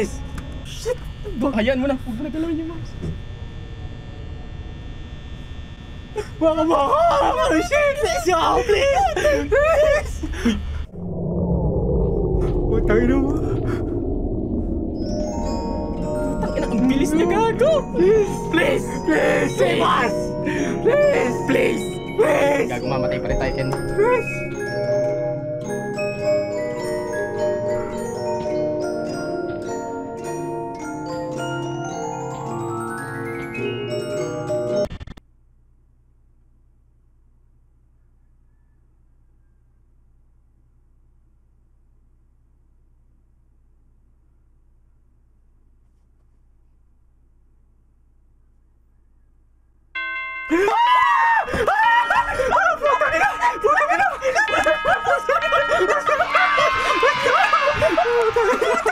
Please! Shit! Hayaan mo na. Huwag mo na galawin yung mouse. Baka baka! Oh, shit! Please ako, please! Please! Putang ina mo. Tangina, ang bilis niya gago. Please! Please! Please! Save us! Please! Please! Please! Gago mamatay pa rin tayo, Ken. Please! ¡Puta, mira! ¡Puta, mira!